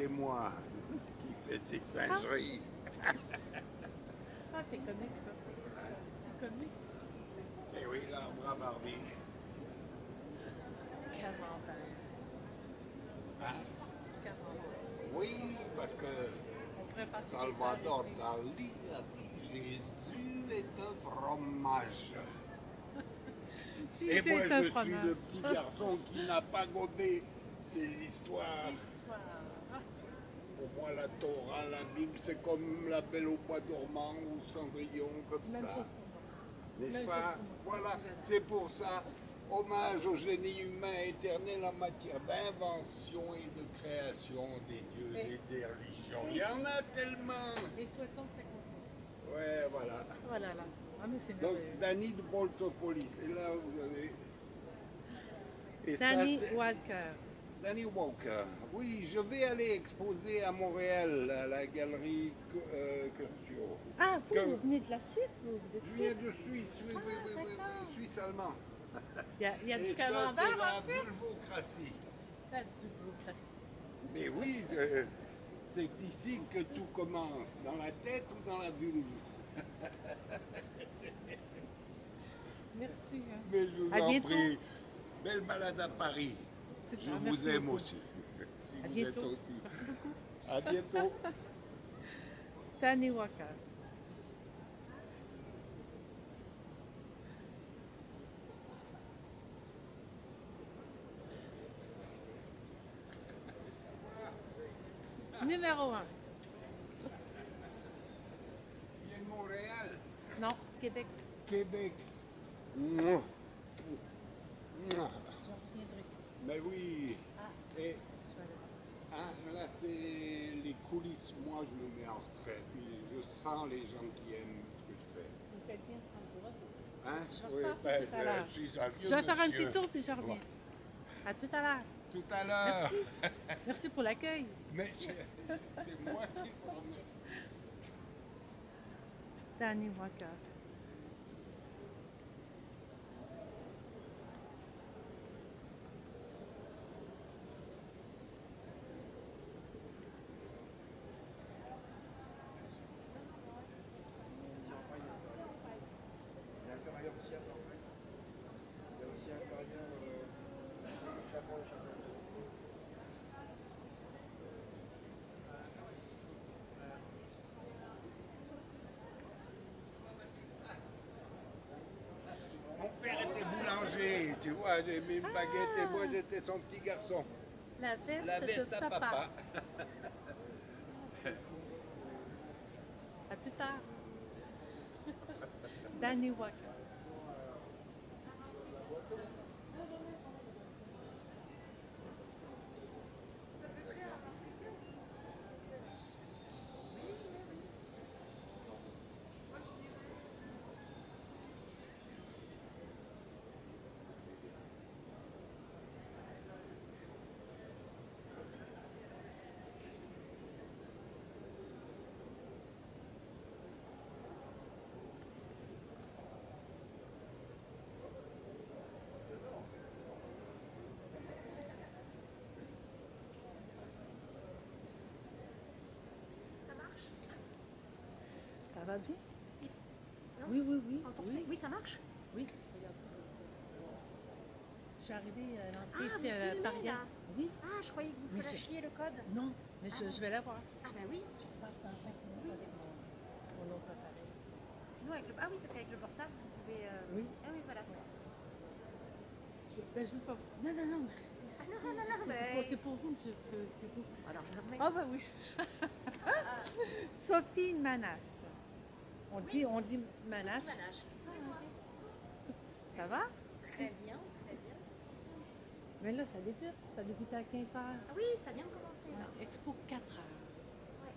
c'est moi qui fais ces singeries. Ah, c'est connu ça. C'est connu. Et oui, l'arbre à Barbie. Camembert. Hein? Camembert. Oui, parce que Salvador. Dali a dit Jésus est un fromage. Et moi, est je suis le petit garçon qui n'a pas gobé ces histoires. Pour moi, la Torah, la Bible, c'est comme la Belle au bois dormant ou Cendrillon, comme Même ça. N'est-ce pas. Voilà, c'est pour ça. Hommage au génie humain éternel en matière d'invention et de création des dieux Mais- et des religions. Il y en a tellement. Et souhaitons que ça continue. Ouais, voilà. Voilà, là. Ah, mais Donc. Danny de Bolsopolis. Et là, vous avez. Et Danny Walker. Danny Walker. Oui, je vais aller exposer à Montréal, à la galerie euh, Curcio. Ah, vous, Que- vous venez de la Suisse, vous, vous êtes Je viens de Suisse, oui, oui, oui, oui, oui, d'accord. Suisse allemand. Il y a, il y a Et du la en Suisse? vulvocratie. La bureaucratie. Mais oui, euh, c'est ici que tout commence, dans la tête ou dans la vulve. Merci. hein. Mais je vous À en bientôt. prie, belle balade à Paris. Super, Je vous merci aime beaucoup. aussi. Si À vous bientôt. êtes aussi. Merci beaucoup. À bientôt. Walker. Numéro 1. Viens de Montréal, Non, Québec. Québec. Mouah. Mouah. Mais oui. Ah. Et hein, là, c'est les coulisses. Moi, je me mets en retraite. et Je sens les gens qui aiment ce que je fais. Vous faites bien de prendre. Hein? Je Oui, ben, tout à l'heure. je suis un vieux Je vais faire un petit tour puis je reviens. À tout à l'heure. Tout à l'heure. Merci pour l'accueil. Mais c'est c'est moi qui vous remercie. Danny Walker. Il y a un aquarium aussi à Bordeaux. Il y a aussi un aquarium euh, Japon et Japon. Mon père était j'ai mis une baguette et moi j'étais son petit garçon. La veste, La veste de à papa. papa. À plus tard. Danny Walker. Bien? Non? Oui, oui, oui. En Oui, oui, ça marche oui. regarde. Je suis arrivée à l'entrée Ah, ici à là. Oui, Ah, je croyais que vous flashiez le code. non, mais je, Ah. je vais la voir. Ah ben oui. Je passe dans 5 minutes avec mon, mon autre appareil. Sinon, avec le... Ah oui, parce qu'avec le portable, vous pouvez... euh, Oui. Ah oui, voilà. Je, ben, je veux pas. Non, non, non. Ah non, non, non, non, C'est pour, mais... c'est pour vous, monsieur, c'est vous. Alors, je remets. Ah, ben oui. Sophie Manache. On dit, on dit Manache. Manache. Ça va? Très bien, très bien. Mais là, ça débute. Ça débute à 15 h Ah oui, ça vient de commencer, là. Expo 4 heures. Ouais.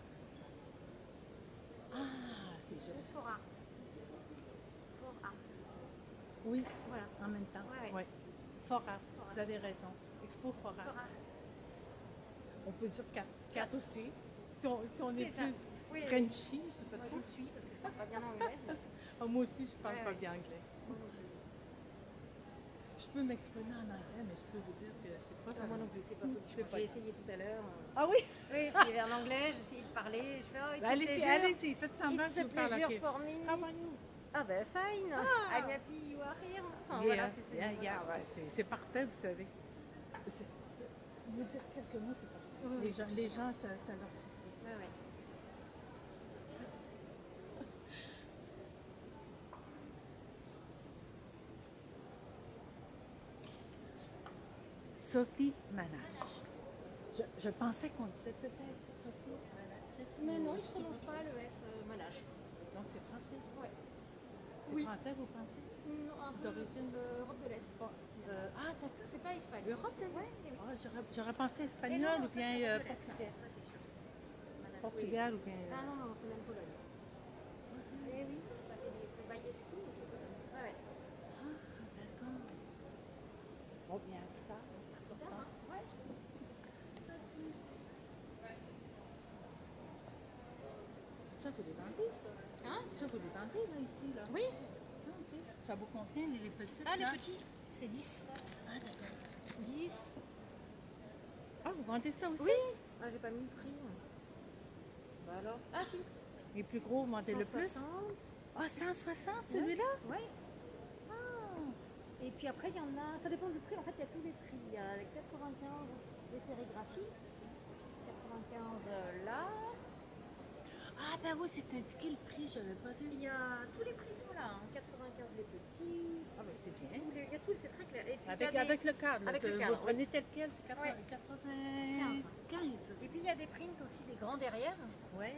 Ah, c'est joli. For Art. For Art. Oui, Voilà. en même temps. Ouais, ouais. Art. Vous avez raison. Expo Fort For Art. Art. On peut dire 4. 4 aussi. Si on, si on est, ça. Oui, Frenchy, je sais pas Moi, je trop. suis parce que je parle pas bien anglais. mais- Ah, moi aussi, je parle Ouais, pas ouais. bien anglais. Je peux m'exprimer en anglais, mais je peux vous dire que c'est pas Ah, moi non plus, c'est pas Je J'ai essayé tout à l'heure. Ah oui? Oui, j'essayais en anglais, j'ai essayé de parler. Je fais, oh, it's Ben, a allez-y, pleasure. allez-y, faites semblant It's que a vous parlez. pleasure ok. for me. How you? Ah ben fine. I'm happy you are here. Enfin, Yeah, voilà, c'est yeah, yeah, ouais, parfait, vous savez. Vous dire quelques mots, c'est parfait. Oui. Les gens, les gens ça, ça leur suffit. Ouais, ouais. Sophie Manache. Je, je pensais qu'on disait peut-être Sophie Manache. Mais non, il ne prononce pas le S euh, malage. Donc c'est français? Ouais. C'est Oui. français, vous pensez? Non, un peu D'origine? de Europe de l'Est. Euh, ah, d'accord. C'est pas espagnol. Europe de oui. Ah, j'aurais- pensé espagnol non, ou bien euh, l'Est, portugais. Ça, c'est sûr. Portugal ou bien. Ah non, non, c'est même Pologne. Eh oui, ça fait des Bayeski, mais c'est Pologne. Ouais, ouais. Ah, d'accord. Bon, bien, ça. Bizarre, hein Ouais. Ça, vous les vendez, ça? Hein? Ça, vous les vendez, là, ici, là? Oui. Ah. Ça vous contient, les, les petites, Ah, les petits, c'est 10. Ah, d'accord. 10. Ah, vous vendez ça aussi? Oui. Ah, j'ai pas mis le prix. Bah alors? Ah, si. Les plus gros, vous vendez le plus? 160. Ah, 160, celui-là? Ouais. Ah. Et puis après, il y en a, ça dépend du prix. En fait, il y a tous les prix. Il y a les 95 des sérigraphies. 95 euh, là. Ah, ben oui, c'est indiqué le prix, je l'avais pas vu. Il y a tous les prix sont là. hein. 95 les petits. Ah, ben c'est bien. Il y a tout, c'est très clair. Et puis, Avec, des- avec le cadre. Avec le Vous cadre, prenez tel quel, c'est 80, Ouais. 95. 15. Et puis il y a des prints aussi, des grands derrière. Ouais.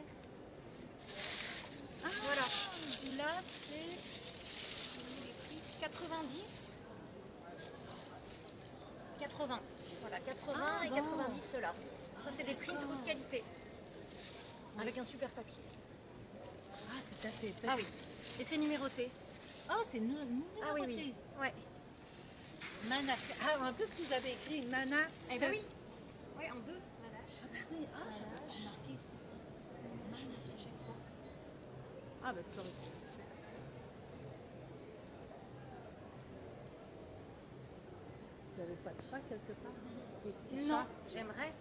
Ah, Voilà. Et là, c'est les prix 90. 80. Voilà, 80 Ah, et bon. 90 ceux-là. Ça, c'est des prints de haute qualité. Avec un super papier. Ah, c'est assez épais. Ah oui. Et c'est numéroté. Ah, c'est nu- numéroté. Ah oui, oui. Ouais. Nana. Ah, en plus, vous avez écrit Nana. Eh ben oui. Oui, en deux. Manache. Ah, ben oui. Ah, j'avais remarqué ici. Ah, ben c'est. Vous n'avez pas de chat quelque part? Non, j'aimerais.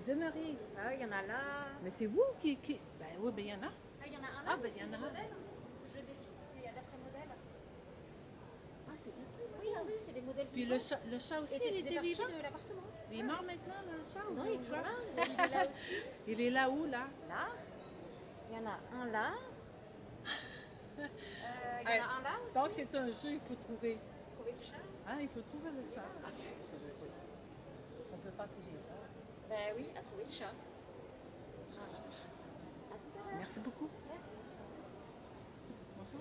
Vous aimeriez. Ah, il y en a là. Mais c'est vous qui, qui... Ben oui, ben il y en a. Ah, il y en a un là. Ah, ben, il y en a un. modèle. Je décide, c'est d'après modèle. Ah, c'est Oui, ah oui, c'est des modèles Puis vivants. le chat, le chat aussi, Et il était parti vivant. de l'appartement. Il est mort maintenant, le chat? Non, il est toujours là. Il est là aussi. Il est là où, là? Là. Il y en a un là. Euh, il y en a un là aussi. Donc, c'est un jeu, il faut trouver. Trouver le chat. Ah, il faut trouver le chat. Ah, on peut passer des heures. Ben oui, à trouver le chat. À tout à l'heure. Merci beaucoup. Merci. Bonjour.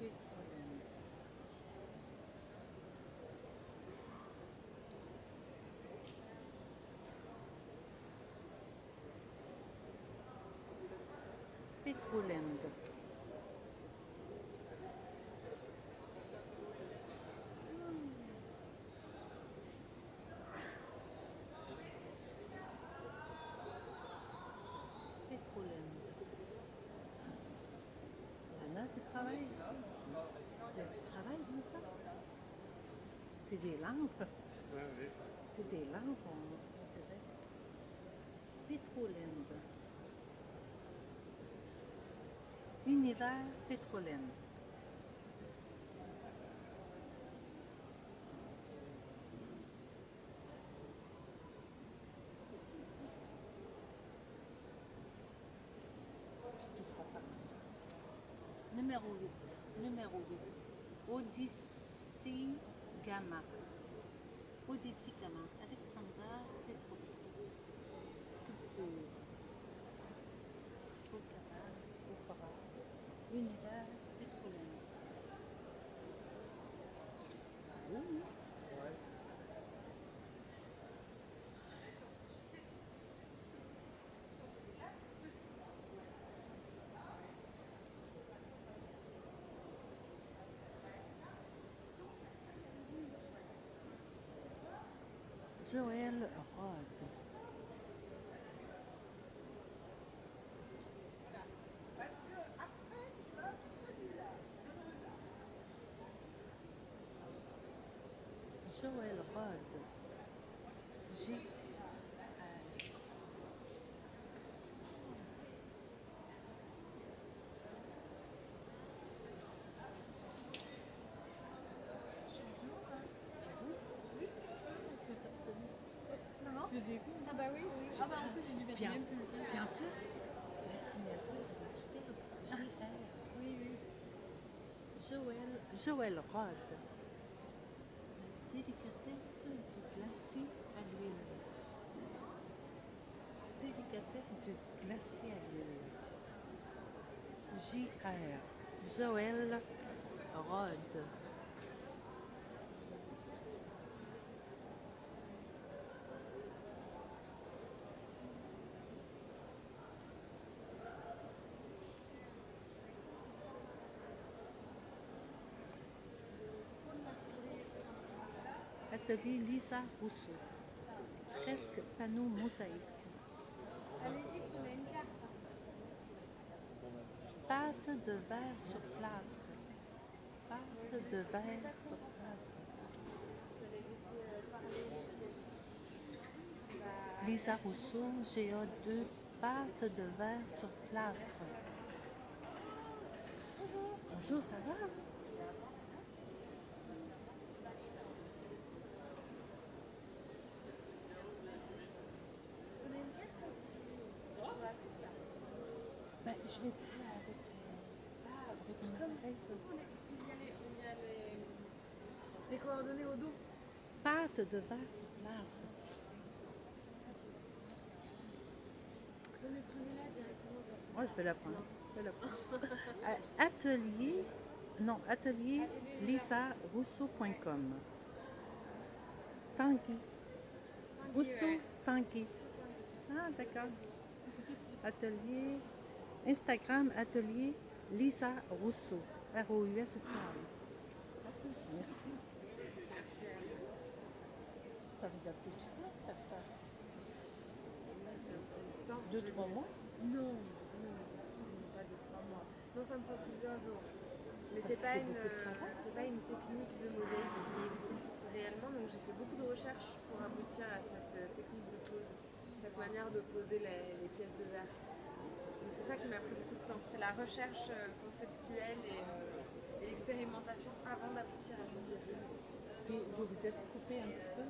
Oui. Petroland. Anna, tu travailles? Il y a du travail dans ça? C'est des lampes. C'est des lampes, on, on dirait. Petroland. Univers Petrolen. Numéro 8. Numéro 8. Odyssey Gamma. Odyssey comment Joël Rode. Joël Rode. J. Maman Vous avez vu Ah bah oui, oui. Ah bah en plus j'ai dû mettre Bien. même plus le film. Puis en plus, la signature est superbe. J.R. Oui, oui. Joël, Joël Rode. La délicatesse du glacis à l'huile. Délicatesse du glacis à l'huile. J.R. Joël Rode. Atelier Lisa Rousseau. Fresque, panneau, mosaïque. Allez-y, prenez une carte. Pâte de verre sur plâtre. Pâte de verre sur plâtre. Lisa Rousseau, GA2, pâte de verre sur plâtre. Bonjour, ça va? Prenez une carte un petit peu. Sur la fixe, là. Ben, je vais prendre avec, euh, Ah, avec mon comme oreille. vous voulez, parce qu'il y a les, il y a les, au dos. Pâte de sur plâtre. Moi, je vais la prendre. Je vais la prendre. Euh, Atelier, non, atelier lisarousseau.com. Tanguy. Rousseau. Tanguy. Ah, d'accord. Atelier, Instagram, atelier Lisa Rousseau. R-O-U-S-S-O. Merci. Ça vous a pris du temps de faire ça? Deux, trois mois? Non, non, pas de trois mois. Non, ça me prend plusieurs jours. Mais c'est pas, une, c'est pas une technique de mosaïque qui existe réellement. Donc j'ai fait beaucoup de recherches pour aboutir à cette euh, technique de pose, cette manière de poser les, les pièces de verre. Donc c'est ça qui m'a pris beaucoup de temps. C'est la recherche euh, conceptuelle et, euh, et l'expérimentation avant d'aboutir à cette pièce-là. Puis vous vous êtes coupé un petit peu?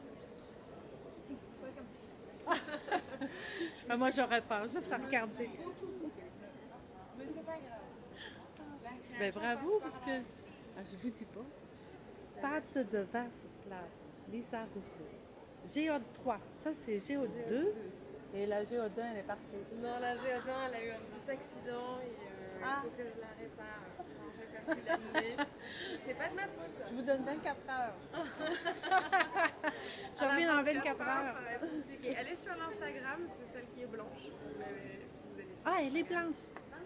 Ouais, comme tu- Ah, moi, j'aurais peur, juste à regarder. Mais c'est pas grave. Ben, bravo, parce par que ah, je vous dis pas. Pâte de verre sur plâtre, Lisa Rousseau. Géode 3, ça c'est Géode 2. Et la Géode 1, elle est partie. Non, la Géodin, elle a eu un petit accident et euh, Ah. il faut que je la répare. C'est pas de ma faute. Je vous donne 24 heures. Je reviens dans podcast, 24 ça va, heures. Ça va être compliqué. Elle est sur l'Instagram, c'est celle qui est blanche. Mais si vous allez sur Ah, elle est blanche.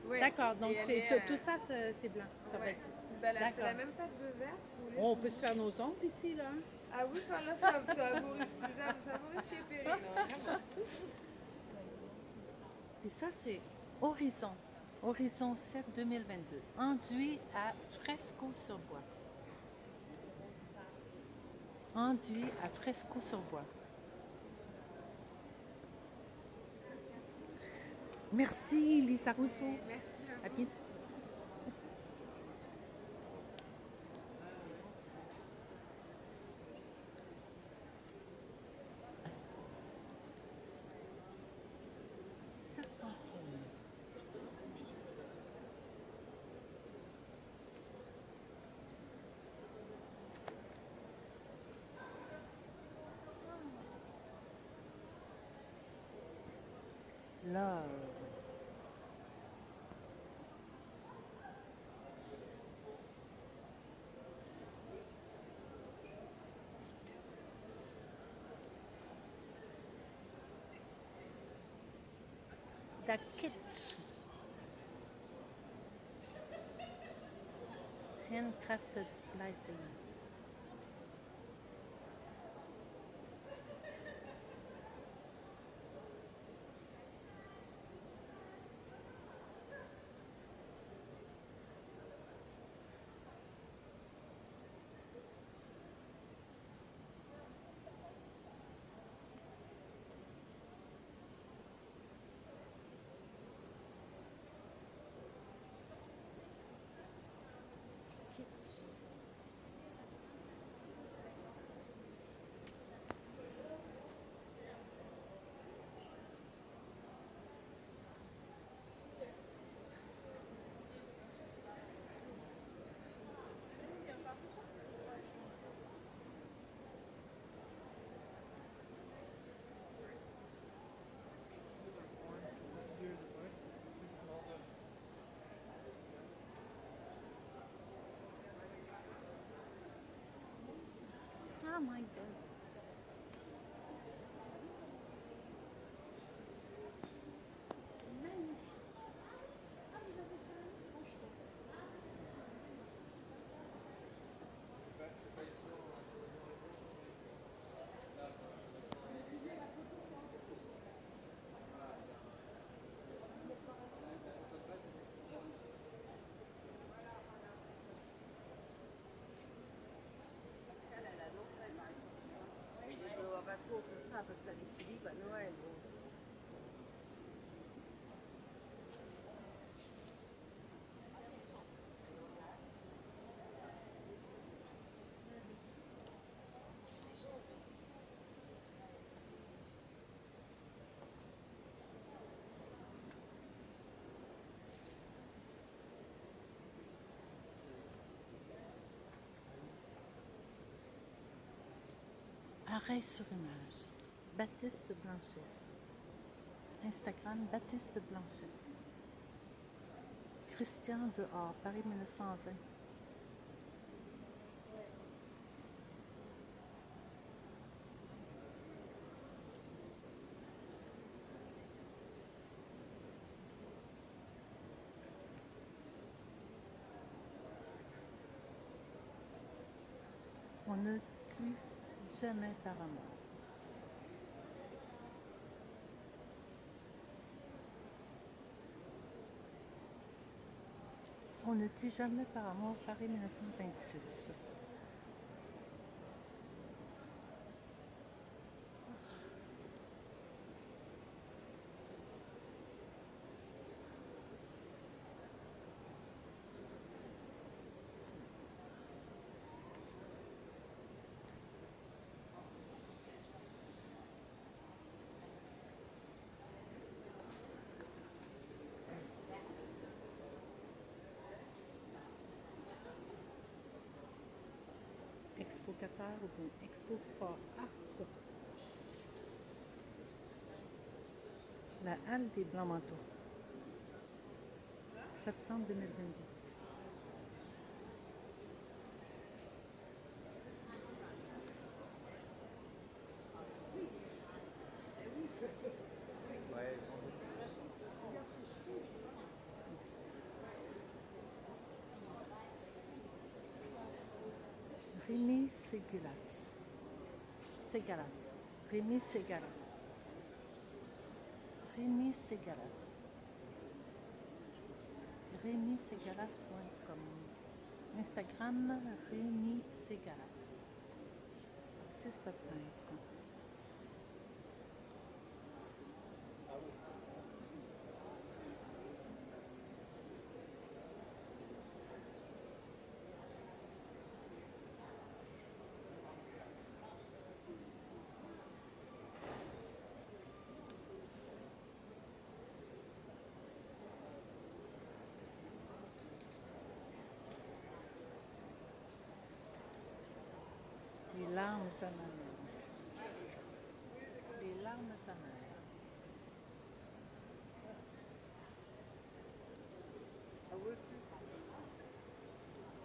Ouais. D'accord, donc c'est euh, tout ça, c'est blanc. Ça ouais. là, c'est la même pâte de verre, si vous voulez. On peut se faire nos ongles ici, là. hein? Ah oui, enfin, là, ça, ça, vous, ça, ça vous là, vraiment. Et ça, c'est Horizon. Horizon 7 2022. Enduit à fresco sur bois. Enduit à fresco sur bois. Merci, Lisa Rousseau. Merci à À vous. bientôt. the kids. Handcrafted license. My parce qu'elle est Philippe à Noël. bon. Arrêt sur image. Baptiste Blanchet. Instagram Baptiste Blanchet. Christian dehors, Paris 1920. On ne tue jamais par amour. On ne tue jamais par amour, Paris 1926. Expo Qatar ou for Art. La halle des Blancs Manteaux. Septembre 2022. Rémi Ségulas. Ségalas. Rémi Ségalas. Rémi Ségalas. RémiSégalas.com. Instagram Rémi Ségalas. Artiste. sa maman. Des larmes à sa mère. Ah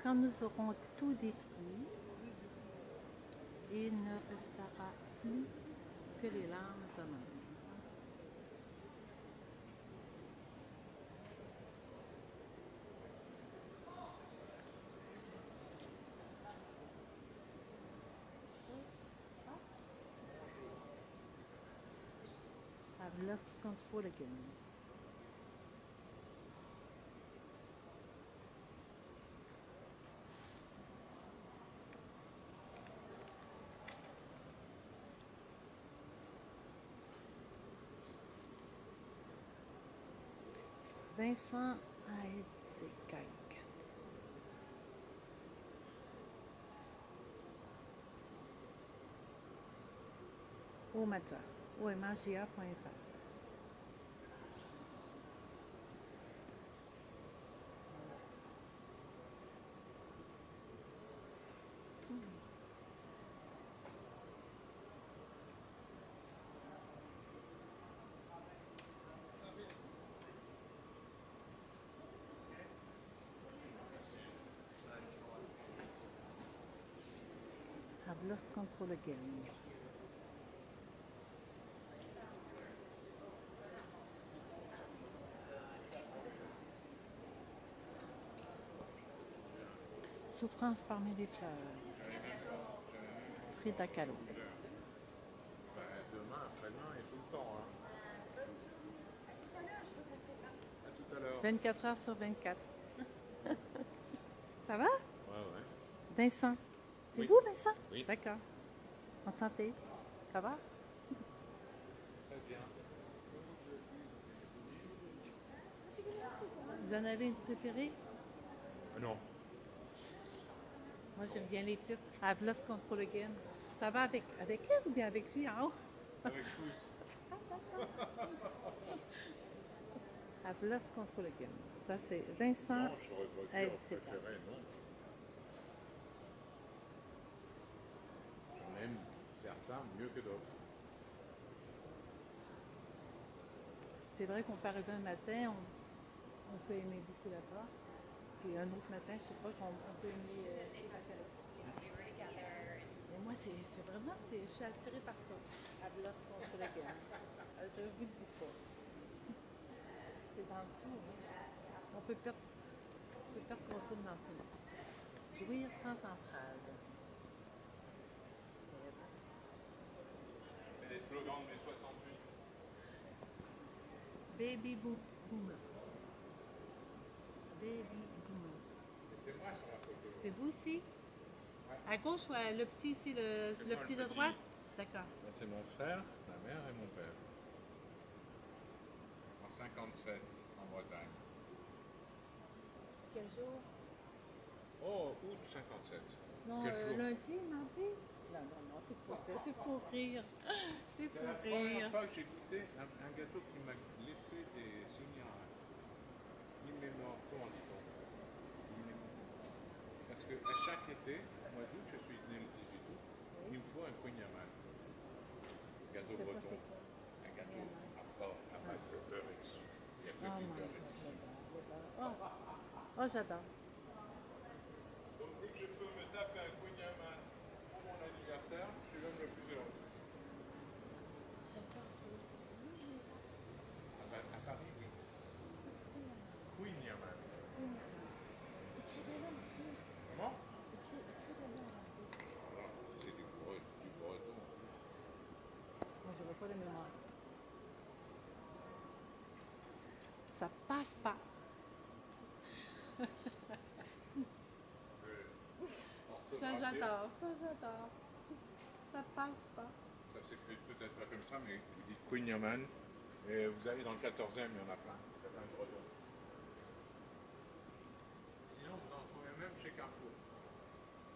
Quand nous aurons tout détruit, il ne restera plus que les larmes à sa mère. Lost control again. Vincent Heitzekak. Au matin. I've lost control again. Souffrance parmi les fleurs. Frida Kahlo. Ben, demain, après-demain et tout le temps. Hein. À tout à l'heure. 24 heures sur 24. Ça va? Ouais, ouais. Vincent. C'est Oui. vous, Vincent? Oui. D'accord. Enchanté. Ça va? Très bien. Vous en avez une préférée? Ah non. Moi, j'aime bien les titres. I've lost control again. Ça va avec, avec elle ou bien avec lui en haut? Avec tous. I've lost control again. Ça, c'est Vincent. Non, en préférer, non. J'en aime certains mieux que d'autres. C'est vrai qu'on peut arriver un matin, on, on peut aimer beaucoup là-bas. Puis un autre matin, je sais pas, on, on peut aimer. euh. Mais moi, c'est vraiment, c'est- je suis attirée par ça. I've lost control again. Euh, Je vous dis pas. C'est dans tout. hein. On peut perdre, on peut perdre contrôle dans tout. Jouir sans entrave. C'est les slogans de mai 68. Baby boom, boomers. Baby boomers. C'est moi sur la photo. C'est vous ici? À gauche, ouais, le petit ici, le, C'est le moi, petit le de petit. droite? D'accord. Là, c'est mon frère, ma mère et mon père. En 57, en Bretagne. Quel jour? Oh, août 57. Non, Quel euh, jour? lundi, mardi? Non, non, non, c'est pour, c'est pour rire. C'est C'est pour la première rire. fois que j'ai goûté un, un gâteau qui m'a laissé des souvenirs immémorables. Comment dit-on. Parce qu'à chaque été, mois d'août, je suis né le 18 août, il me faut un cognamal. Gâteau breton. Un gâteau à, bord, à base de beurre et de sucre. Il y a que Oh du beurre et du sucre. Oh, oh j'adore. Donc, vu que je peux me taper un mon anniversaire, je suis l'homme le plus heureux. À, à Paris, oui. Cognamal. Comment? Alors, C'est du, bre- du breton. Moi, je veux pas de mémoire. Ça passe pas. Ça, j'adore. Ça, j'adore. Ça passe pas. Ça s'écrit peut-être pas comme ça, mais vous dites Cognaman. Et vous allez dans le 14e, il y en a plein. Il y a plein de bretons. Sinon, vous en trouvez même chez Carrefour.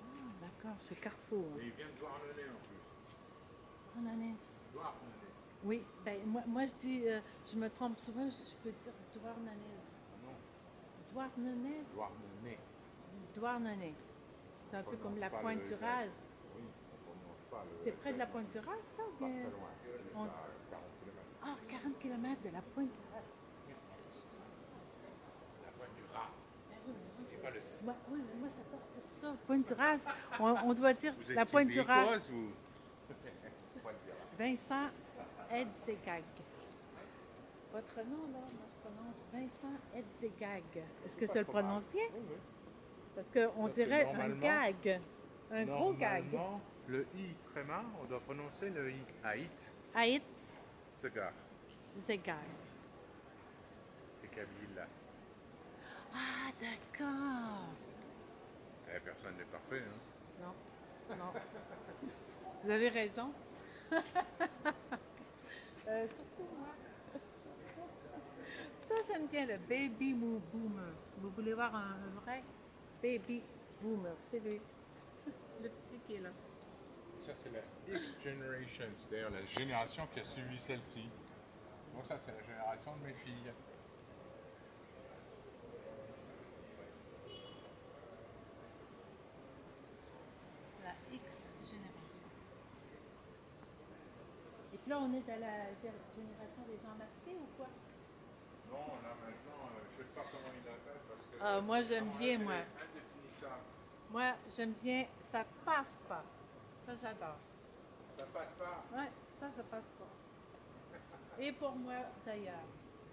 Ah, d'accord, c'est Carrefour. Et ils viennent de Douarnenez en plus. Douarnenez. Oui, ben moi, moi je dis, euh, je me trompe souvent, je, je peux dire Douarnenez. Non, Douarnenez. Douarnenez. Douarnenez. C'est un peu comme la pointe du. Raz. Oui, on prononce pas le. C'est près de la pointe du Raz, ça ou Pas bien? très loin. C'est On- à 40 km. Ah, 40 km de la pointe du Raz. La pointe du pas le. Ouais, ouais, mais moi, ça porte pour ça. Pointe du Raz. On, on doit dire Vous êtes la Pointe du Raz. ou. Vincent Edzegag. Votre nom, là, moi, je prononce Vincent Edzegag. Est-ce que je le prononce bien? Oui, oui. Parce qu'on dirait un gag. Un gros gag. Le I tréma, on doit prononcer le I. Haït, Aït Segar. Zegag. C'est Kabyle là. Ah, d'accord. Eh, personne n'est parfait. Hein. Non, non. Vous avez raison. Euh, surtout moi. Ça, j'aime bien le baby boomers. Vous voulez voir un vrai baby boomer? C'est lui. Le petit qui est là. Ça, c'est la X Generation, c'est-à-dire la génération qui a suivi celle-ci. Donc ça, c'est la génération de mes filles. La X génération. Et puis là, on est à la gé- génération des gens masqués ou quoi? Non, là maintenant, euh, je ne sais pas comment il a fait parce que... Ah, moi, j'aime bien, moi. Moi, j'aime bien. Ça passe pas. Ça, j'adore. Ça passe pas. Ouais, ça, ça passe pas. Et pour moi, d'ailleurs.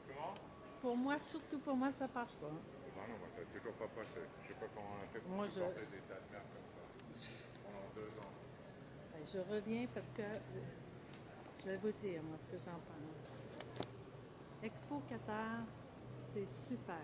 Comment? Pour moi, surtout pour moi, ça passe pas. Bah non, moi, ça n'a toujours pas passé. Je sais pas comment on a fait pour Moi, je- des tas de merde comme ça. Pendant deux ans. Ben, je reviens parce que je vais vous dire, moi, ce que j'en pense. Expo Qatar, c'est super.